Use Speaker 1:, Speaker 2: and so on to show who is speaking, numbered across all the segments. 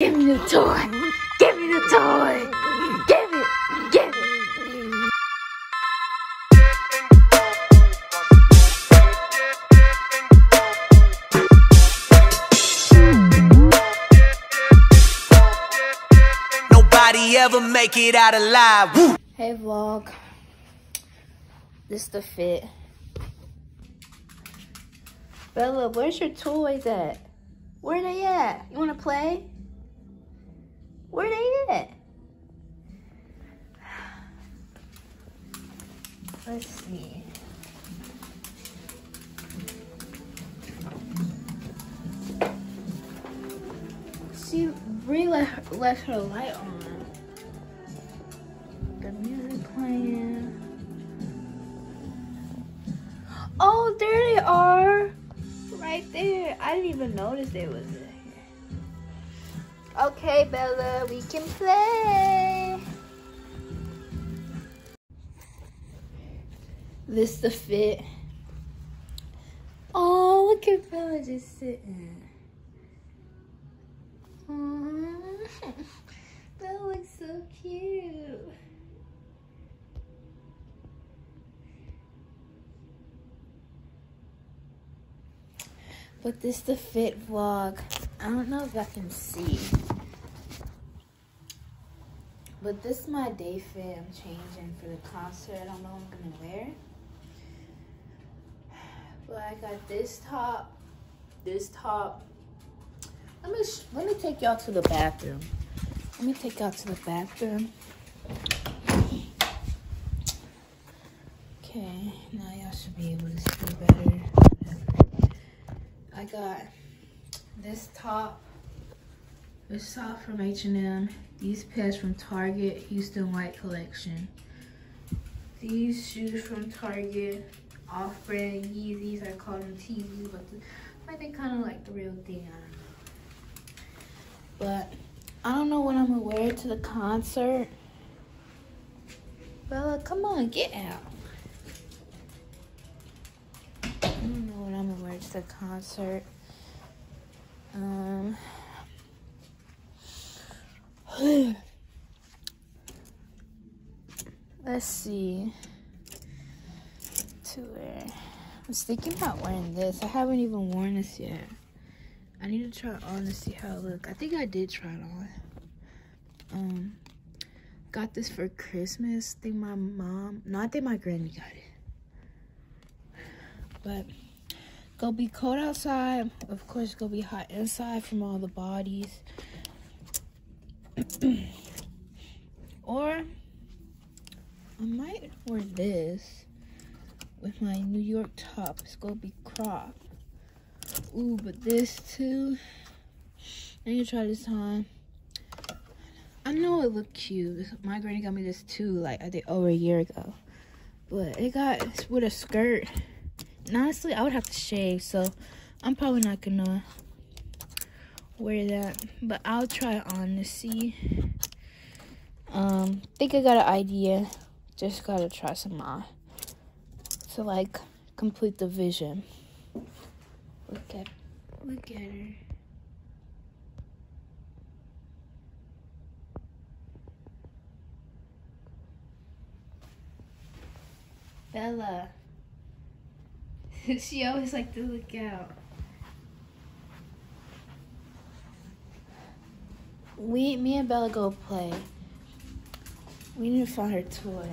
Speaker 1: Give me the toy. Give me the toy. Give it. Give it.
Speaker 2: Nobody ever make it out alive. Woo!
Speaker 1: Hey vlog. This the fit. Bella, where's your toys at? Where they at? You wanna play? Where they at? Let's see. She Bree left, left her light on. The music playing. Oh, there they are. Right there. I didn't even notice they was. Okay, Bella, we can play. This the fit. Oh, look at Bella just sitting. Aww. That looks so cute. But this the fit vlog. I don't know if I can see. But this is my day fit I'm changing for the concert. I don't know what I'm gonna wear. But I got this top, this top. Let me let me take y'all to the bathroom. Let me take y'all to the bathroom. Okay, now y'all should be able to see better. I got this top, this top from H&M, these pants from Target, Houston White Collection. These shoes from Target, off-brand Yeezys, I call them Teezies, but they kind of like the real thing. But I don't know what I'm gonna wear to the concert. Bella, come on, get out. I don't know what I'm gonna wear to the concert. Um, let's see. To wear. I was thinking about wearing this. I haven't even worn this yet. I need to try it on to see how it look. I think I did try it on. Um, got this for Christmas. I think my mom, no, I think my granny got it. But go be cold outside. Of course, go be hot inside from all the bodies. or I might wear this with my New York top. It's gonna be cropped. Ooh, but this too. I need to try this on. I know it looked cute. My granny got me this too, like I think over a year ago. But it got with a skirt. Honestly, I would have to shave, so I'm probably not gonna wear that. But I'll try it on to see. Um, think I got an idea. Just gotta try some on to like complete the vision. Look at, look at her. Bella. she always like to look out. We, me and Bella go play. We need to find her toy.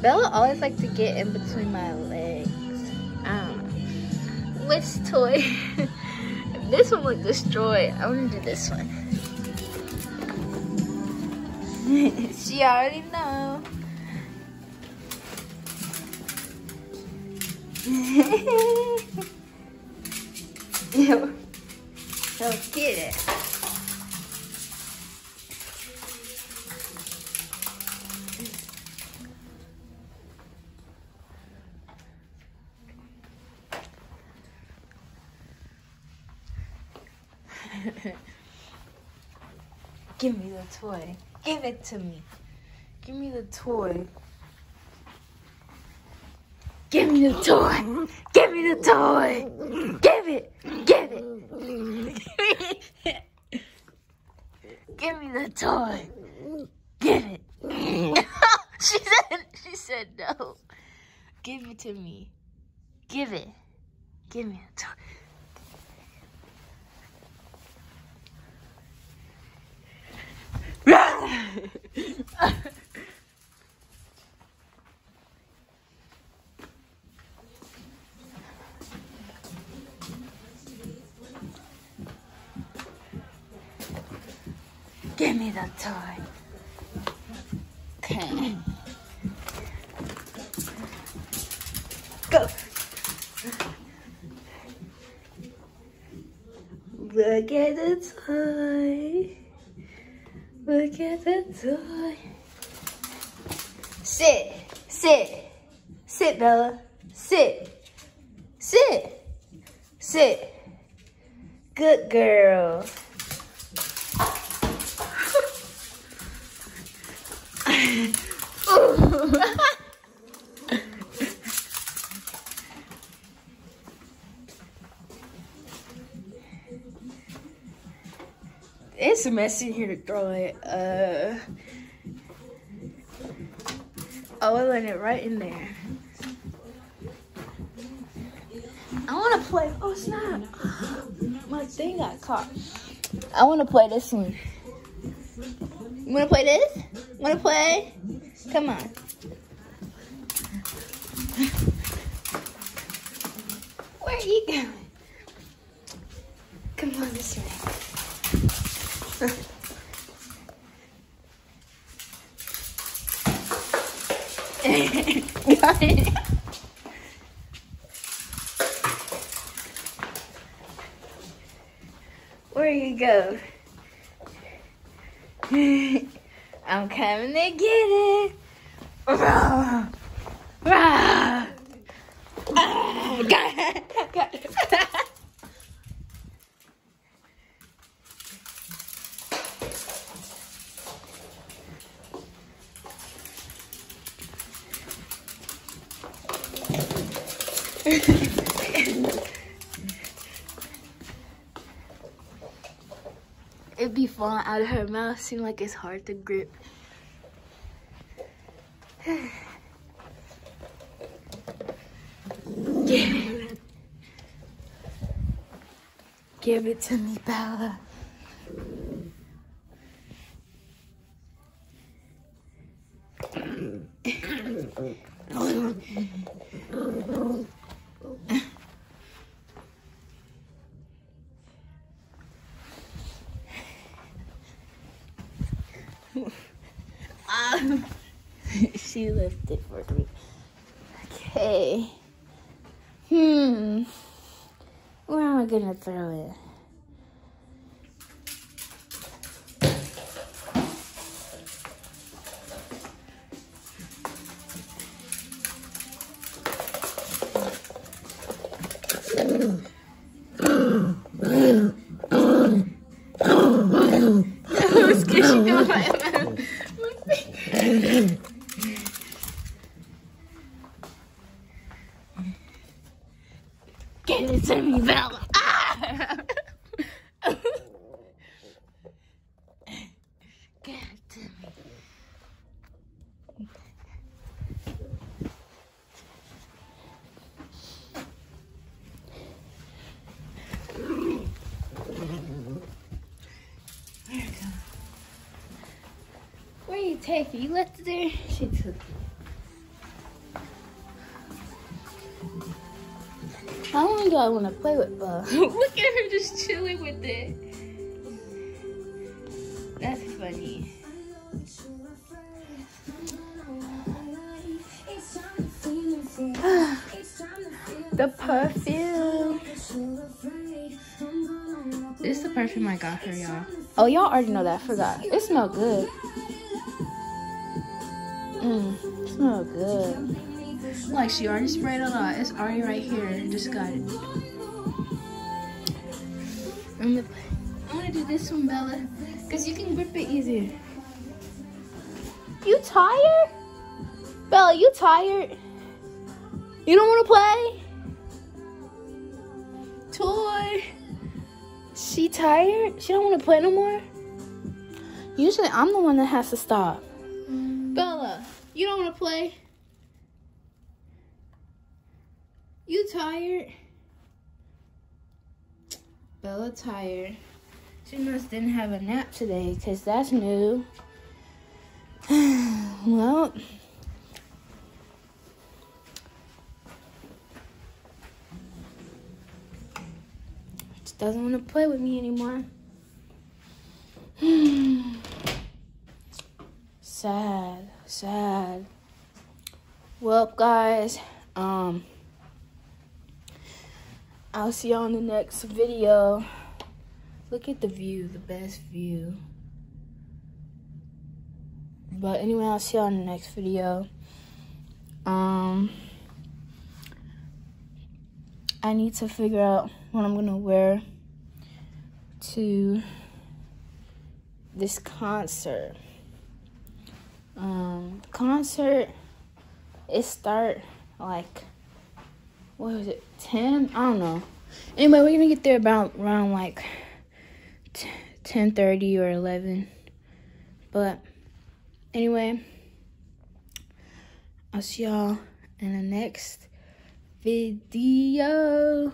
Speaker 1: Bella always like to get in between my legs. I. Which toy? this one look destroyed. I want to do this one. she already know. Ew. So it. Give me the toy. Give it to me. Give me the toy. Give me the toy. Give me the toy. Give it. Give it. Give me the toy. Give it. she said she said no. Give it to me. Give it. Give me the toy. Give me the toy. Okay. Go. Look at the toy. Look at the toy. Sit. Sit. Sit, Bella. Sit. Sit. Sit. Good girl. It's a mess in here to throw it. Uh, oh, I let it right in there. I want to play. Oh snap! My thing got caught. I want to play this one. You want to play this? Want to play? Come on. Where are you going? Come on this way. Got it. Where are you go? I'm coming to get it. Got it. Got it. It'd be falling out of her mouth. Seem like it's hard to grip. Give it. Give it to me, Bella. Um, she lifted for me. Okay. Hmm. Where am I gonna throw it? I was squishing on my mouth. My finger. Get it to me, Bella. Ah! Get it to me. Where it go? Where you take it? You left it there? She took it. How long do I want to play with Bella? Look at her just chilling with it. That's funny. the perfume. This is the perfume I got her, y'all. Oh, y'all already know that. I forgot. It smells good. Mmm, it smells good. Like she already sprayed a lot. It's already right here. Just got it. I'm gonna, I'm gonna do this one, Bella, because you can grip it easier. You tired? Bella, you tired? You don't want to play? Toy. She tired? She don't want to play no more? Usually I'm the one that has to stop. You don't want to play? You tired? Bella tired. She must didn't have a nap today because that's new. well, just doesn't want to play with me anymore. sad, sad. Well, guys, um, I'll see y'all in the next video. Look at the view, the best view. But anyway, I'll see y'all in the next video. Um, I need to figure out what I'm gonna wear to this concert. Um, concert, it start like, what was it, 10? I don't know. Anyway, we're gonna get there about around like 10.30 or 11. But anyway, I'll see y'all in the next video.